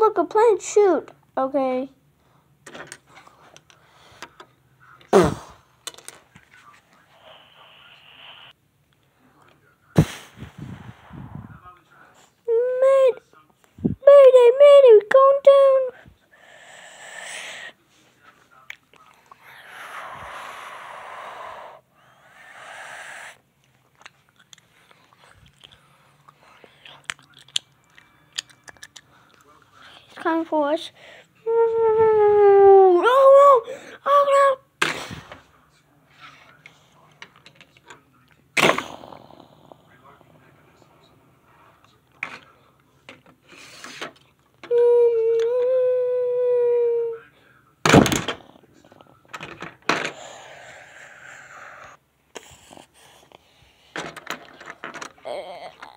look, a plant shoot. Okay. Coming for us. Mm-hmm. Oh, oh, oh no! Oh no! I'm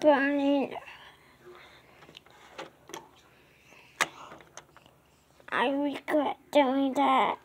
burning. I regret doing that.